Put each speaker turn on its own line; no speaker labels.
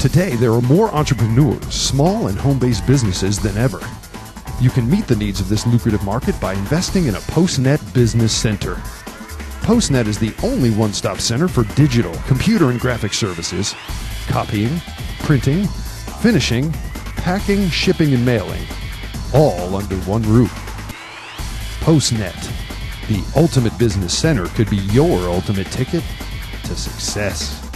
Today, there are more entrepreneurs, small and home based businesses than ever. You can meet the needs of this lucrative market by investing in a PostNet Business Center. PostNet is the only one stop center for digital, computer, and graphic services, copying, printing, finishing, packing, shipping, and mailing, all under one roof. PostNet, the ultimate business center, could be your ultimate ticket to success.